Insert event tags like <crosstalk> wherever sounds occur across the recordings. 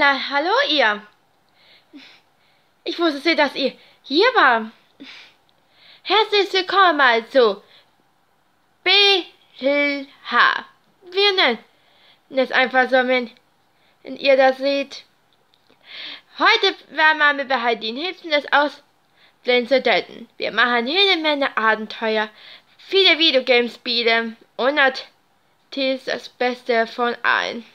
klar. Hallo, ihr. Ich wusste, dass ihr hier war. Herzlich willkommen mal zu BLH. Wir nennen es einfach so, wenn, wenn ihr das seht. Heute werden wir mit Behaldin Hilfen des Ausblenden zu töten. Wir machen jede Menge Abenteuer, viele Videogames-Spiele und natürlich das Beste von allen.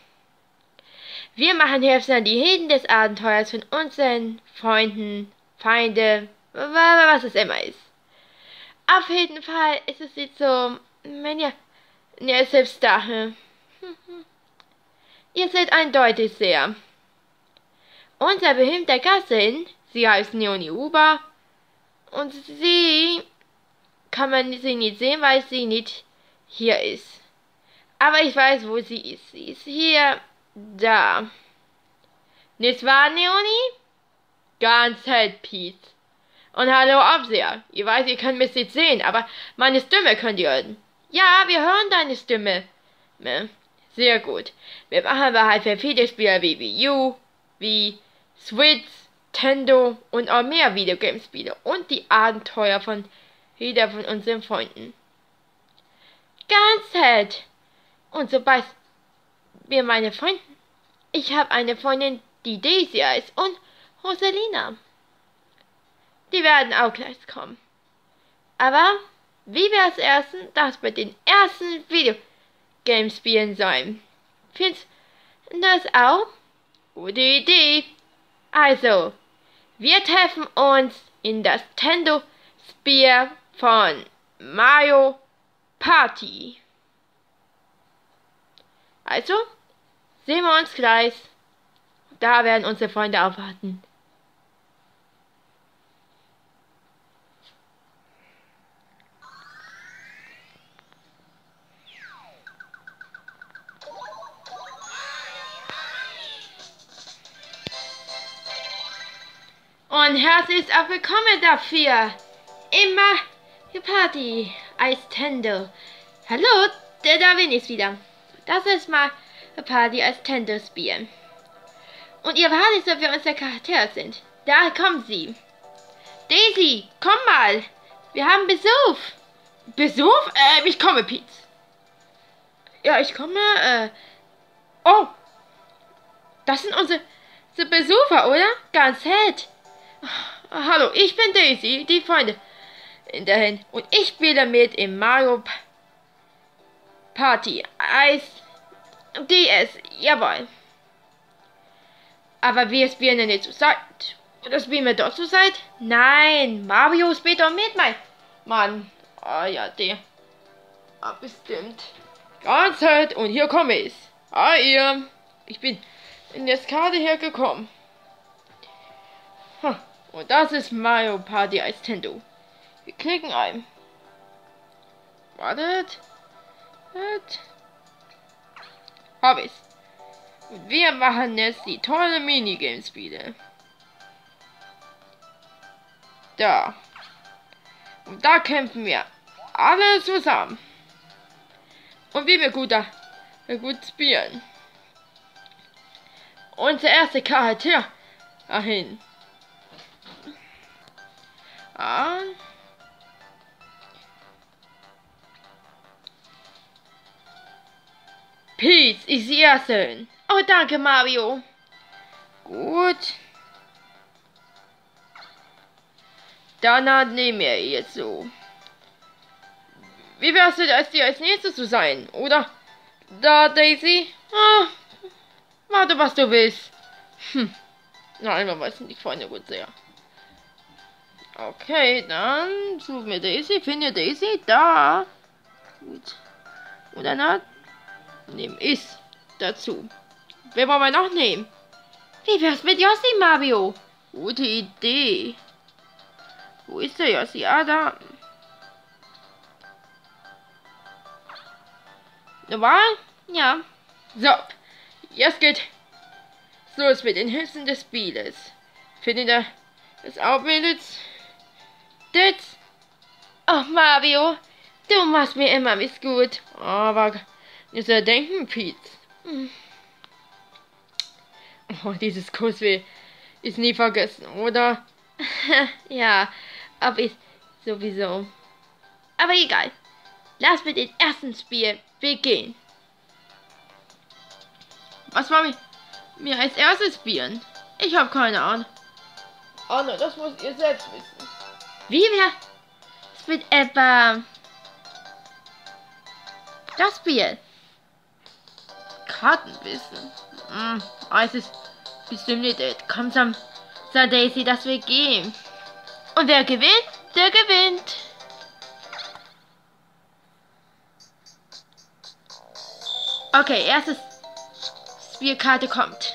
Wir machen Hilfen an die Helden des Abenteuers von unseren Freunden, Feinde, was es immer ist. Auf jeden Fall ist es jetzt so, wenn ihr, ihr selbst dachte, ihr seid eindeutig sehr. Unser berühmter Gassin, sie heißt Neoni Uber, und sie kann man sie nicht sehen, weil sie nicht hier ist. Aber ich weiß, wo sie ist. Sie ist hier, da. Nicht wahr, Neoni? Ganz halt, Pete. Und hallo, Aufseher. Ihr weiß, ihr könnt mich nicht sehen, aber meine Stimme könnt ihr hören. Ja, wir hören deine Stimme. Sehr gut. Wir machen aber halt für viele Spiele wie Wii U, wie Switch, Nintendo und auch mehr Videogamespiele und die Abenteuer von jeder von unseren Freunden. Ganz halt. Und sobald wir meine Freunde, ich habe eine Freundin, die Daisy heißt und Rosalina. Die werden auch gleich kommen. Aber wie wir als ersten das bei den ersten Videogamespielen sein? Findest du das auch? Gute Idee. Also, wir treffen uns in das Tendo Spear von Mario Party. Also, sehen wir uns gleich. Da werden unsere Freunde aufwarten. Und herzlich auch willkommen dafür. Immer die Party als Tendo. Hallo, der Darwin ist wieder. Das ist mal Party als Tendo spielen. Und ihr wartet, ob wir unsere Charaktere sind. Da kommen sie. Daisy, komm mal. Wir haben Besuch. Besuch? Äh, ich komme, Pete. Ja, ich komme, äh. Oh. Das sind unsere, unsere Besucher, oder? Ganz nett. Hallo, ich bin Daisy, die Freunde in der Hand. Und ich spiele mit im Mario Party Eis DS, jawohl. Aber wir spielen ja nicht zu zweit. Oder spielen wir doch zu zweit? Nein, Mario spielt doch mit, mein Mann. Ah ja, der. Ah, bestimmt. Ganz halt, und hier komme ich. Ah, ihr. Ich bin in der Skade hergekommen. Hm. Und das ist Mario Party als Tendo. Wir klicken ein. Wartet. Wartet. Ich's. Und wir machen jetzt die tolle Minigames-Spiele. Da. Und da kämpfen wir alle zusammen. Und wie wir gut, da, wir gut spielen. Unser erster Charakter dahin. Ah. Peach ist die erste. Oh, danke, Mario. Gut. Dann nehmen wir jetzt so. Wie wär's denn, als die als nächstes zu sein, oder? Da, Daisy? Ah, warte, was du willst. Hm. Nein, man weiß nicht, Freunde gut sehr. Okay, dann suchen wir Daisy. Finde Daisy da. Gut. Oder na? Nehmen ist dazu. Wer wollen wir noch nehmen? Wie wär's mit Yossi, Mario? Gute Idee. Wo ist der Yossi? Ah, da. Normal? Ja. So. Jetzt geht los mit den Hilfen des Spieles. Findet ihr das auch, Mädels? Das? Oh, Mario, du machst mir immer was gut. Aber nicht so denken, Pete. Hm. Oh, dieses Kussweh ist nie vergessen, oder? <laughs> ja, ob ich sowieso. Aber egal. Lass mit dem ersten Spiel beginnen. Was war mir, mir als erstes spielen? Ich habe keine Ahnung. Anne, das muss ihr selbst wissen. Wie wir? Es wird etwa das Spiel. Kartenwissen. Hm, es ist bestimmt nicht. Komm, Sam, sag Daisy, dass wir gehen. Und wer gewinnt, der gewinnt. Okay, erstes Spielkarte kommt.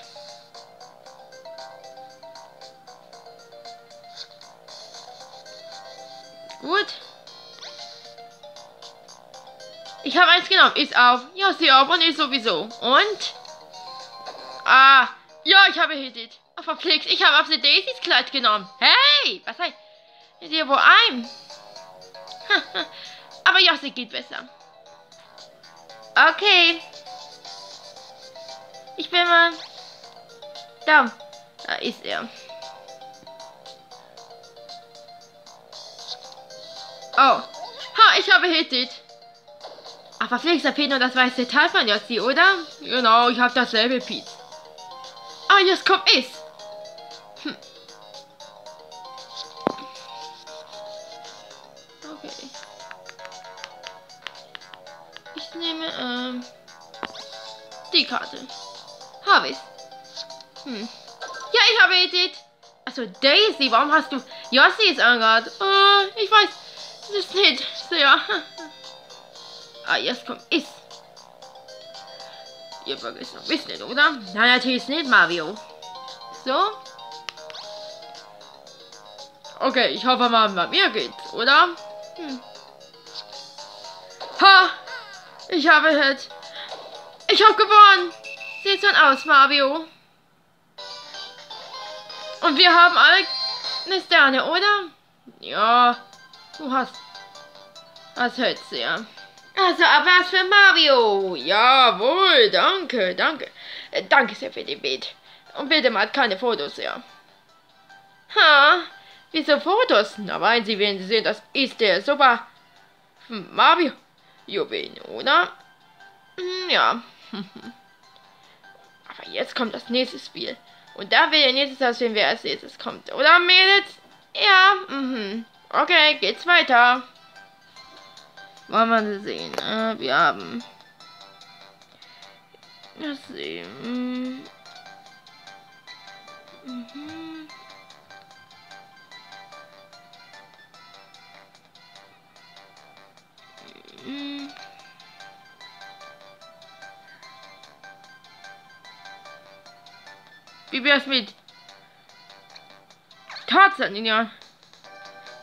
Ich habe eins genommen. Ist auf. Ja, sie auf und ist sowieso. Und? Ah. Ja, ich habe hittet. Oh, verflixt. Ich habe auf die Daisys Kleid genommen. Hey, was heißt? Hier wo ein? <laughs> Aber ja, sie geht besser. Okay. Ich bin mal... Da. Da ist er. Oh. Ha, ich habe hittet. Aber vielleicht da fehlt nur das weiße Teil von Jossi, oder? Genau, ich habe dasselbe Piet. Ah, jetzt kommt es. Hm. Okay. Ich nehme, ähm, die Karte. Habe ich. Hm. Ja, ich habe Edith. Also Daisy, warum hast du Jossi ist angehört? Oh, ich weiß, das ist nicht sehr. <laughs> Ah, jetzt kommt ist. Ihr vergesst noch wisst nicht, oder? Nein, natürlich nicht, Mario. So. Okay, ich hoffe mal, bei mir geht's, oder? Hm. Ha! Ich habe jetzt. Ich habe gewonnen! Sieht so aus, Mario. Und wir haben alle eine Sterne, oder? Ja, du hast. Das hört sehr. Also, Applaus für Mario. Jawohl, danke, danke. Äh, danke sehr für die Bild. Und bitte mal keine Fotos, ja. Ha, wieso Fotos? Na, weil Sie, wenn Sie sehen, das ist der super Mario Juwelen, oder? Hm, ja. <laughs> Aber jetzt kommt das nächste Spiel. Und da will ich nächstes sehen, wer als nächstes kommt. Oder Mädels? Ja, mhm. Okay, geht's weiter. Wollen wir sehen. Äh, wir haben. Lass sehen. Mhm. Wie wär's mit Tarzan, ja?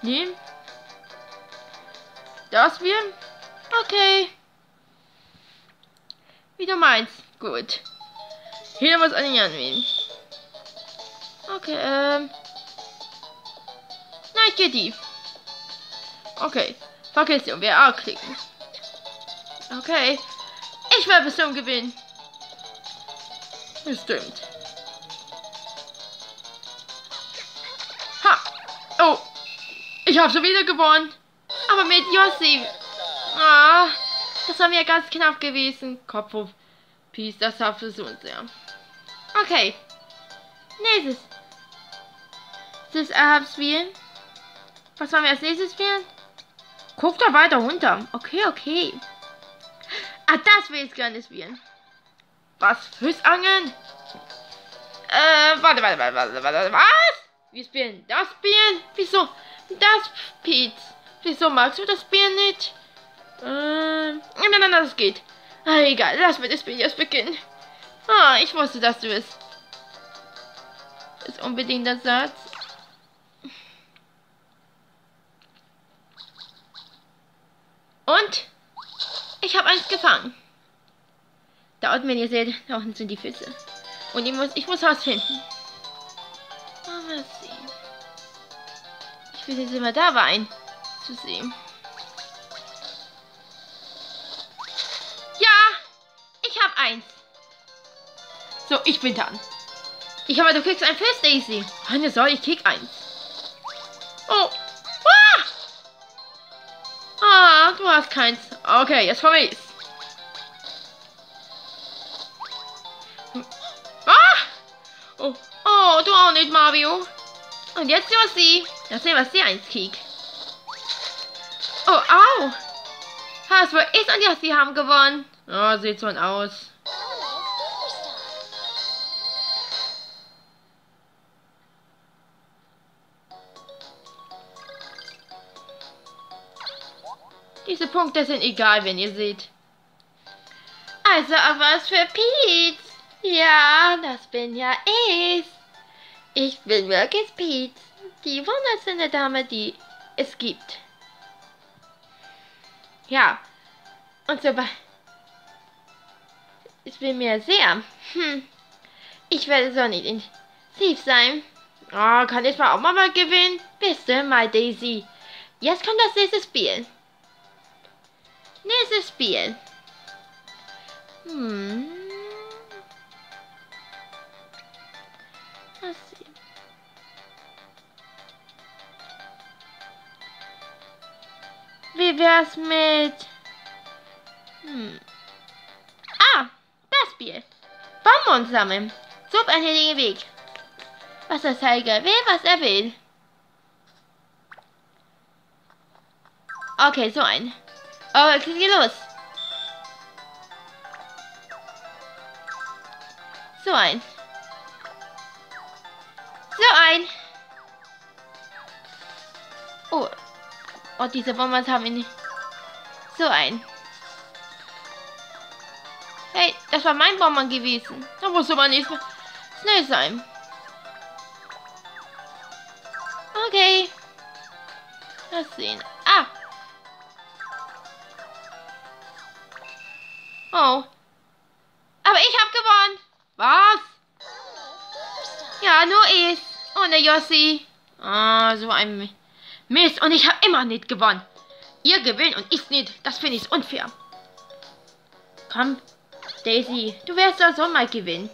Nehmen? Das wir? Okay. Wie du meinst. Gut. Hier was an den Okay, ähm. Nein, geht die. Okay. Vergiss die und wir A klicken. Okay. Ich werde bestimmt gewinnen. Bestimmt. Ha! Oh! Ich habe schon wieder gewonnen. Aber mit Jossi. Ah, das war mir ganz knapp gewesen. Kopf auf Peace, das war für so sehr. Okay. Nächstes. Das spielen. Was wollen wir als nächstes spielen? Guck da weiter runter. Okay, okay. Ah, das will ich gerne spielen. Was? Fürs Angeln? Äh, warte, warte, warte, warte, warte, was? Wir spielen das Spiel? Wieso? Das Pete. Wieso magst du das Bier nicht? Ähm, nein, nein, das geht. Ah, egal, lass mir das Bier jetzt beginnen. Ah, ich wusste, dass du es. Ist unbedingt der Satz. Und? Ich habe eins gefangen. Da unten, wenn ihr seht, da unten sind die Füße. Und ich muss, ich muss rausfinden. Oh, mal sehen. Ich will jetzt immer da rein zu sehen. Ja, ich habe eins. So, ich bin dran. Ich aber du kriegst ein Fest, Daisy. Keine Sorge, ich krieg eins. Oh. Ah! Ah, du hast keins. Okay, jetzt komme ich. Ah! Oh, oh, du auch nicht, Mario. Und jetzt Josi. Lass sehen, was sie eins kriegt. Oh, au. Wohl ist und ja, sie haben gewonnen. Oh, sieht so aus. Diese Punkte sind egal, wenn ihr seht. Also auch was für Pete. Ja, das bin ja ich. Ich bin wirklich Pete. Die wunderschöne Dame, die es gibt. Ja. Und so Ich bin mir sehr. Hm. Ich werde so nicht intensiv sein. Oh, kann ich mal auch mal gewinnen? Bist mal, Daisy. Jetzt kommt das nächste Spiel. Nächstes Spiel. Hm. Wie wär's mit... Hm. Ah, das Spiel. Bonbons sammeln. So ein Weg. Was der Zeiger will, was er will. Okay, so ein. Oh, was geht los? So ein. Oh, diese Bonbons haben nicht. So ein. Hey, das war mein Bonbon gewesen. Da muss aber nicht schnell sein. Okay. Lass sehen. Ah, Oh. Aber ich hab gewonnen. Was? Ja, nur ich. Ohne Jossi. Ah, so ein Mist. Und ich hab immer nicht gewonnen. Ihr gewinnt und ich nicht. Das finde ich unfair. Komm, Daisy, du wirst doch so mal gewinnen.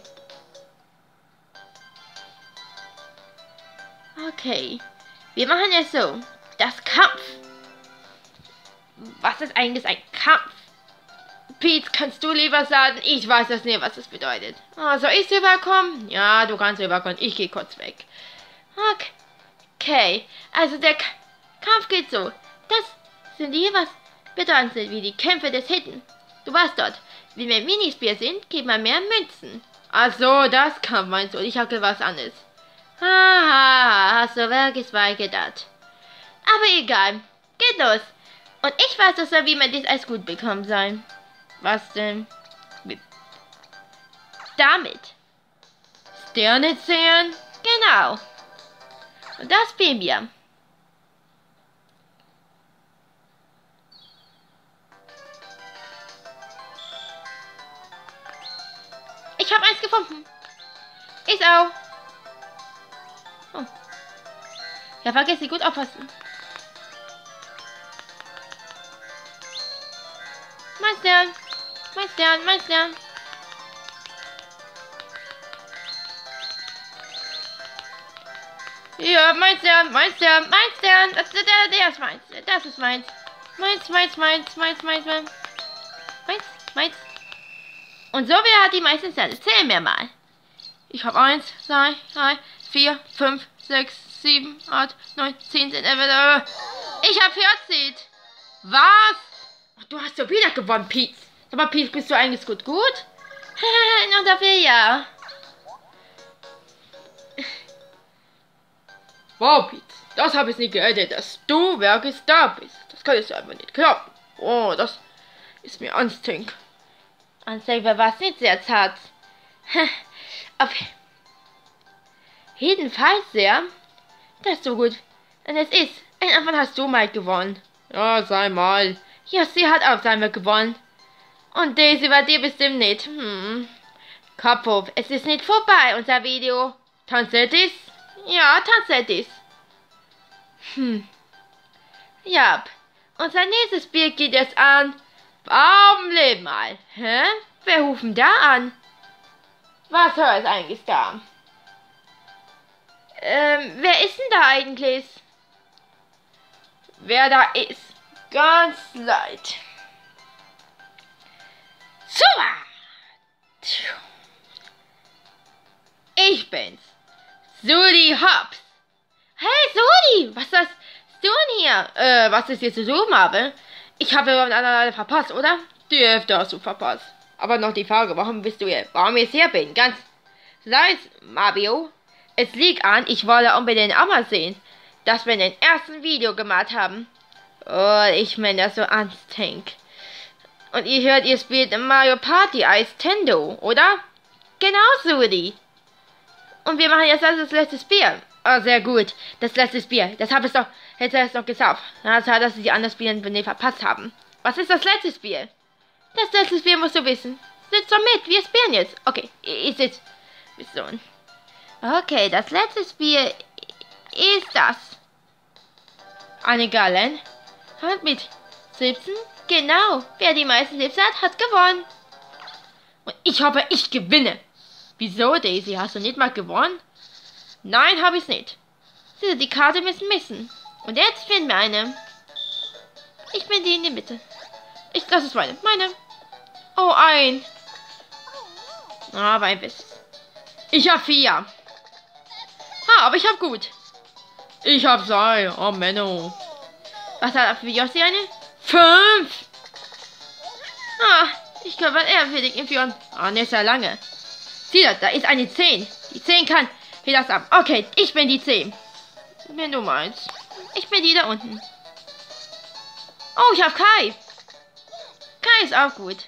Okay. Wir machen es so. Das Kampf. Was ist eigentlich ein Kampf? Pete, kannst du lieber sagen? Ich weiß das nicht, was das bedeutet. Oh, soll ich rüberkommen? Ja, du kannst rüberkommen. Ich gehe kurz weg. Okay. Also der K Kampf geht so. Das sind die, was bedeutend wie die Kämpfe des Hidden. Du warst dort. Wenn wir Minispiel sind, gibt man mehr Münzen. Ach so, das Kampf meinst du. Ich hatte was anderes. Haha, hast du wirklich weit gedacht. Aber egal. Geht los. Und ich weiß das wie man dies als gut bekommen soll. Was denn? Damit. Sterne zählen? Genau. Und das spielen wir. Habe eins gefunden. Ich auch. Oh. Ja, vergiss gut aufpassen. Mein Stern. Mein Stern, mein Stern. Ja, mein Stern, mein Stern, mein Stern. Das, der, der ist meins. Das ist meins. Meins, meins, meins, meins, meins, meins. Meins, meins. Und so hat die meisten Sterne? Zählen wir mal. Ich habe eins, zwei, drei, vier, fünf, sechs, sieben, acht, neun, zehn, zehn, elf, Ich habe 14. Was? Ach, du hast ja wieder gewonnen, Pete. Aber Pief, bist du eigentlich gut gut? <laughs> Noch dafür ja. Wow, Pete, das habe ich nicht geredet, dass du wirklich da bist. Das kann ich einfach nicht glauben. Oh, das ist mir anstrengend. Anstrengend war es nicht sehr zart. <laughs> Auf jeden Fall sehr. Das ist so gut. Und es ist. Ein Anfang hast du mal gewonnen. Ja, sei mal. Ja, sie hat auch einmal gewonnen. Und Daisy war dir bestimmt nicht. Hm. Kopf auf, es ist nicht vorbei, unser Video. Tanzettis? Ja, Tanzettis. Hm. Ja, unser nächstes Spiel geht jetzt an. Baumleben mal. Hä? Wer rufen da an? Was hört eigentlich da? Ähm, wer ist denn da eigentlich? Wer da ist? Ganz leid. Super! Ich bin's. Sudi Hobbs. Hey Sudi, was hast du denn hier? Äh, was ist jetzt zu suchen habe? Ich habe alle verpasst, oder? Die Hälfte hast du verpasst. Aber noch die Frage, warum bist du hier? Warum ich hier bin? Ganz leise, Mario. Es liegt an, ich wollte unbedingt auch mal sehen, dass wir den ersten Video gemacht haben. Oh, ich meine das so anstrengend. Und ihr hört, ihr spielt Mario Party als Tendo, oder? Genau, Sudi. Und wir machen jetzt also das letzte Bier. Oh, sehr gut. Das letzte Bier. Das habe ich doch, hätte es noch gesagt. Also, dass sie die anderen Spiele verpasst haben. Was ist das letzte Spiel? Das letzte Spiel musst du wissen. Sitz doch mit, wir spielen jetzt. Okay, ich sitz. So. Okay, das letzte Spiel ist das. Eine Gallen hat mit 17, genau. Wer die meisten Tipps hat, hat gewonnen. Und ich hoffe, ich gewinne. Wieso, Daisy? Hast du nicht mal gewonnen? Nein, habe ich nicht. Sieh, die Karte müssen missen. Und jetzt finden wir eine. Ich bin die in der Mitte. Ich, das ist meine. Meine. Oh, ein. Aber ein bisschen. Ich habe vier. Ha, aber ich habe gut. Ich habe zwei. Oh, Menno. Was hat er für Jossi eine? Fünf. Ah, ich kann was eher fertig in Ah, nicht sehr lange. Sieh das, da ist eine 10. Die 10 kann wie das ab. Okay, ich bin die 10. Wenn du meinst. Ich bin die da unten. Oh, ich habe Kai. Kai ist auch gut.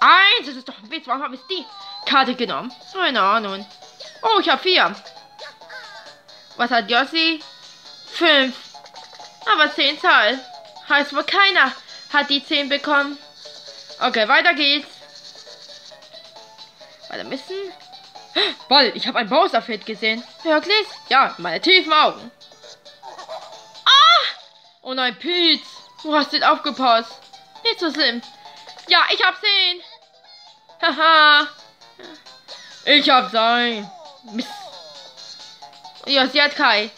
Eins, das ist doch ein Witz. Warum habe ich die Karte genommen? Keine Ahnung. Oh, ich habe vier. Was hat Jossi? Fünf. Aber zehn Zahl. Heißt wohl keiner hat die zehn bekommen. Okay, weiter geht's. Weiter müssen. <gasps> Ball, ich habe ein Bowser-Fit gesehen. Wirklich? Ja, meine tiefen Augen. Oh nein, Pete. Du hast nicht aufgepasst. Nicht so schlimm. Ja, ich hab ihn. Haha. ich hab sein. Mist. Ja, sie hat Kai.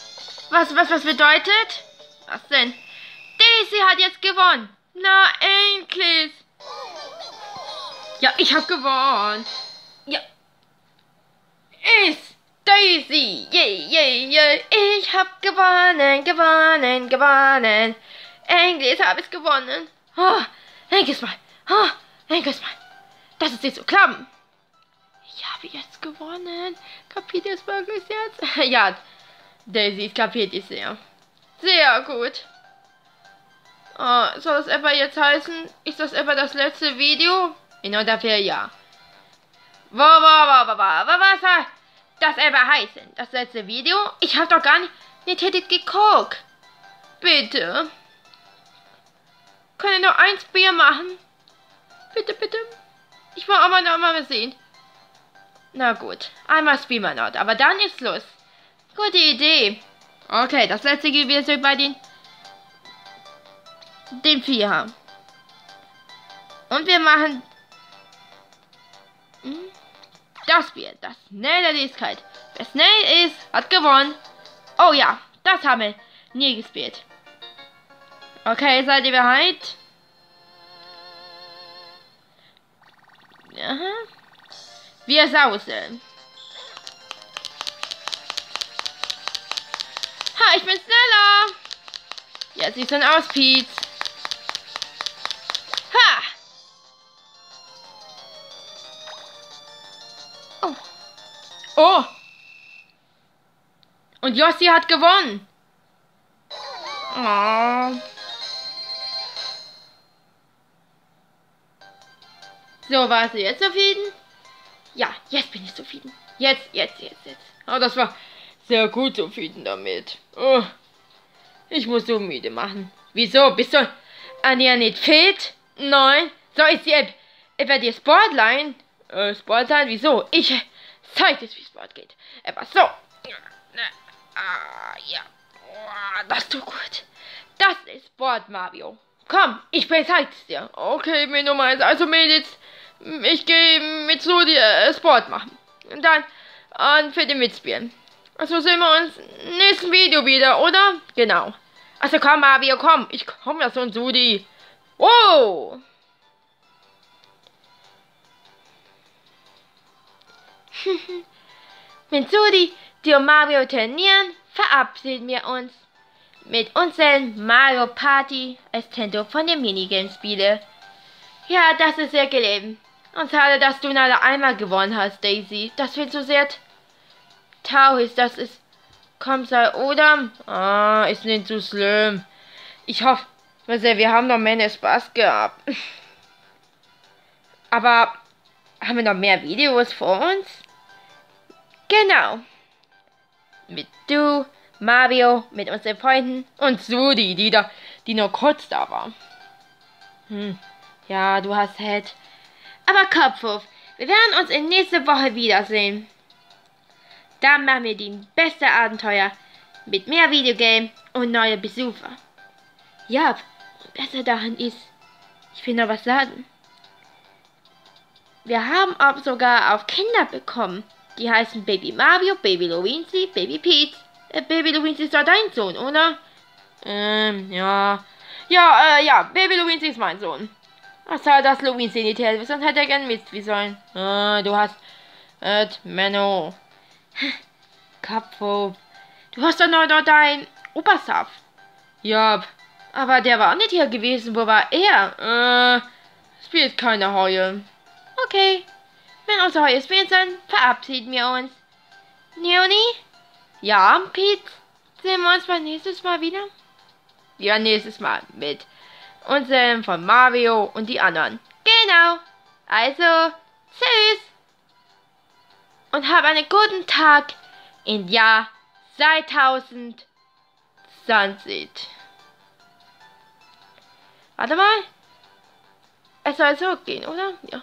Was, was, was bedeutet? Was denn? Daisy hat jetzt gewonnen. Na, endlich. Ja, ich hab gewonnen. Ja. Ist Daisy. Yay, yay, yay. Ich hab gewonnen, gewonnen, gewonnen. Endlich habe ich gewonnen. Oh, endlich mal. Oh, endlich mal. Das ist nicht so klappen. Ich habe jetzt gewonnen. Kapiert ihr es wirklich jetzt? ja, Daisy kapiert es sehr. Sehr gut. Oh, soll das etwa jetzt heißen? Ist das etwa das letzte Video? In ungefähr ja. Wo, wo, wo, wo, wo, wo, was das etwa heißen? Das letzte Video? Ich habe doch gar nicht, nicht hättet geguckt. Bitte. Können nur eins Bier machen? Bitte, bitte. Ich will aber noch mal sehen. Na gut, einmal spielen wir noch, aber dann ist Schluss. Gute Idee. Okay, das letzte Gebiet ist bei den den Vier. Und wir machen das Bier, das schnelle Lieskalt. Wer schnell ist, hat gewonnen. Oh ja, das haben wir nie gespielt. Okay, seid ihr bereit? Aha. Wir sausen. Ha, ich bin schneller. Ja, sie sind aus, Pete. Oh! Und Jossi hat gewonnen. Oh. So, warst du jetzt zufrieden? Ja, jetzt bin ich zufrieden. Jetzt, jetzt, jetzt, jetzt. Oh, das war sehr gut zufrieden damit. Oh, ich muss so müde machen. Wieso? Bist du an dir nicht fit? Nein. Soll ich dir etwa dir Sportline? Äh, Sportline? Wieso? Ich zeig dir, wie Sport geht. Etwas so. Ah, ja. Das tut gut. Das ist Sport, Mario. Komm, ich zeig's dir. Okay, mir Nummer eins. Also Mädels, ich gehe mit so die äh, Sport machen. Und dann an für die mitspielen. Also sehen wir uns im nächsten Video wieder, oder? Genau. Also komm, Mario, komm. Ich komm ja schon zu dir. Wow! Wenn Sudi, die und Mario trainieren, verabschieden wir uns mit unseren Mario Party Estendo von den Minigames-Spiele. Ja, das ist sehr gelegen. Und schade, dass du leider einmal gewonnen hast, Daisy. Das wird so sehr traurig, dass es kommt sei, oder? Ah, ist nicht so schlimm. Ich hoffe, wir haben noch mehr Spaß gehabt. <laughs> Aber haben wir noch mehr Videos vor uns? Genau. Mit du, Mario, mit unseren Freunden und Sudi, die da, die nur kurz da war. Hm. Ja, du hast halt. Aber Kopfwurf, wir werden uns in nächste Woche wiedersehen. Dann machen wir die beste Abenteuer mit mehr Videogame und neue Besucher. Ja, besser daran ist, ich will noch was sagen. Wir haben auch sogar auf Kinder bekommen. Die heißen Baby Mario, Baby Luigi, Baby Pete. Äh, Baby Luigi ist doch dein Sohn, oder? Ähm, ja. Ja, äh, ja, Baby Luigi ist mein Sohn. Ach so, das Luigi nicht hätte, sonst hätte er gern wie sollen. Ah, du hast, äh, Menno. <laughs> Kappo. Du hast doch noch, noch dein Obersaft. Ja, aber der war auch nicht hier gewesen. Wo war er? Äh, spielt keine Heue. Okay. Wenn unsere Heue spielt, dann verabschieden wir uns. Leonie? Ja, Pete? Sehen wir uns beim nächstes Mal wieder? Ja, nächstes Mal mit unserem von Mario und die anderen. Genau. Also, tschüss. Und hab einen guten Tag im Jahr 2020. Warte mal. Es soll so gehen, oder? Ja.